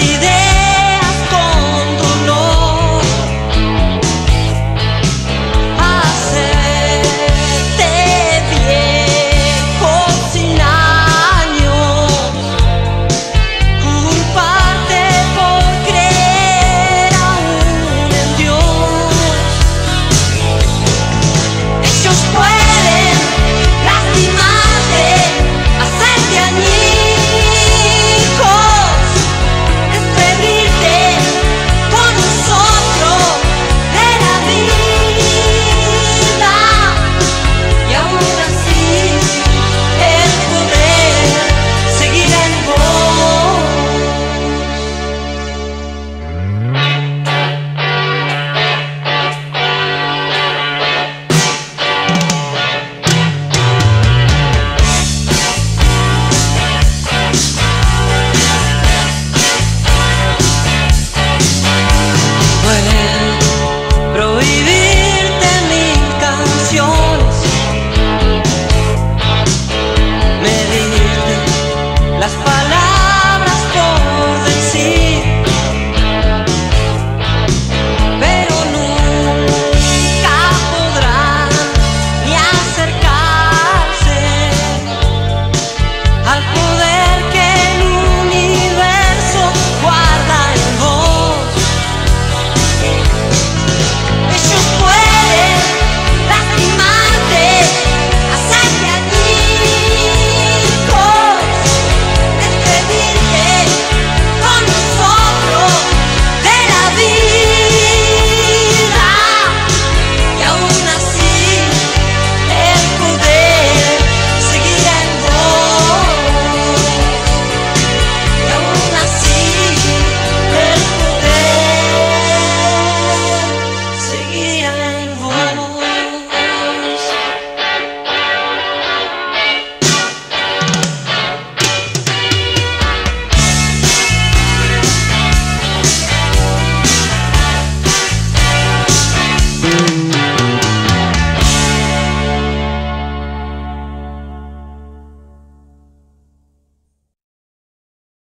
y de